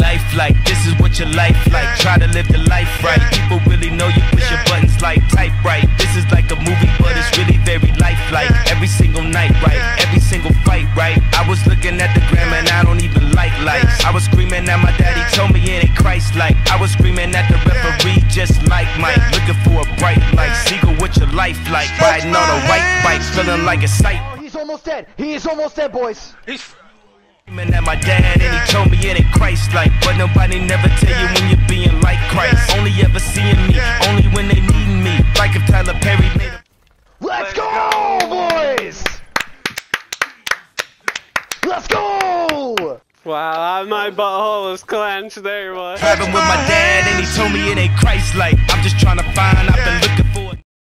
Life like, this is what your life like. Try to live the life right. People really know you push your buttons like type right. This is like a movie, but it's really very lifelike. Every single night, right? Every single fight, right? I was looking at the gram and I don't even like lights. I was screaming at my daddy, told me it ain't Christ like. I was screaming at the referee, just like Mike. Life like? Riding on a white bike, feeling like a sight. Oh, he's almost dead. He is almost dead, boys. Screaming at my dad and he told me it ain't Christ like But nobody never tell you when you're being like Christ Only ever seeing me, only when they needing me Like if Tyler Perry made a Let's go, boys. Let's go. Wow, my butthole was clenched there, boy. Driving with my dad and he told me it ain't Christ like I'm just trying to find out the